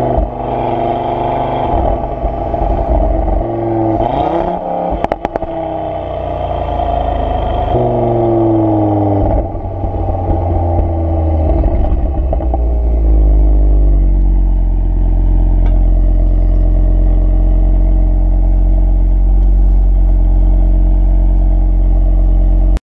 you